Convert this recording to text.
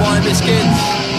wine biscuits.